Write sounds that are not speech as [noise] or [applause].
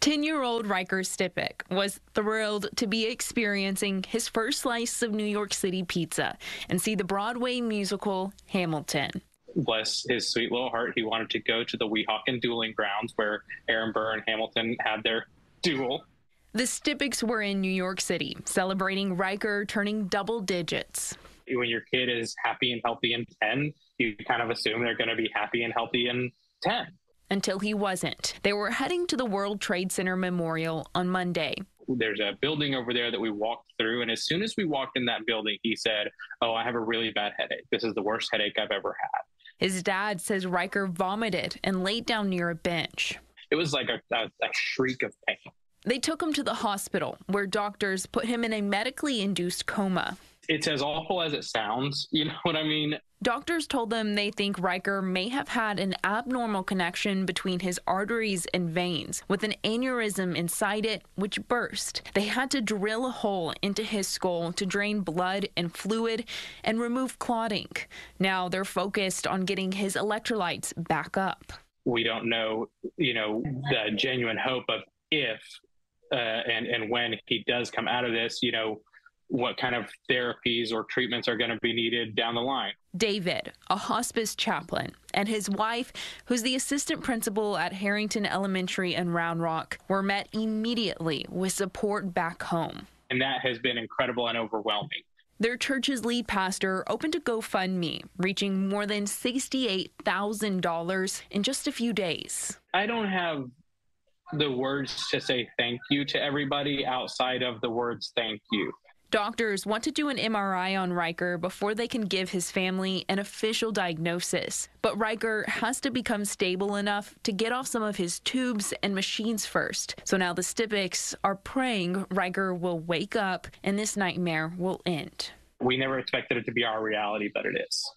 10 year old Riker Stipik was thrilled to be experiencing his first slice of New York City pizza and see the Broadway musical Hamilton. Bless his sweet little heart, he wanted to go to the Weehawken dueling grounds where Aaron Burr and Hamilton had their duel. The Stipiks were in New York City celebrating Riker turning double digits. When your kid is happy and healthy in 10, you kind of assume they're going to be happy and healthy in 10 until he wasn't. They were heading to the World Trade Center Memorial on Monday. There's a building over there that we walked through, and as soon as we walked in that building, he said, Oh, I have a really bad headache. This is the worst headache I've ever had. His dad says Riker vomited and laid down near a bench. It was like a, a, a shriek of pain. They took him to the hospital, where doctors put him in a medically induced coma it's as awful as it sounds. [laughs] You know what I mean? Doctors told them they think Riker may have had an abnormal connection between his arteries and veins, with an aneurysm inside it, which burst. They had to drill a hole into his skull to drain blood and fluid and remove clotting. Now they're focused on getting his electrolytes back up. We don't know, you know, the genuine hope of if uh, and and when he does come out of this, you know, what kind of therapies or treatments are going to be needed down the line. David, a hospice chaplain, and his wife, who's the assistant principal at Harrington Elementary in Round Rock, were met immediately with support back home. And that has been incredible and overwhelming. Their church's lead pastor opened a GoFundMe, reaching more than $68,000 in just a few days. I don't have the words to say thank you to everybody outside of the words thank you. Doctors want to do an MRI on Riker before they can give his family an official diagnosis. But Riker has to become stable enough to get off some of his tubes and machines first. So now the Stipiks are praying Riker will wake up and this nightmare will end. We never expected it to be our reality, but it is.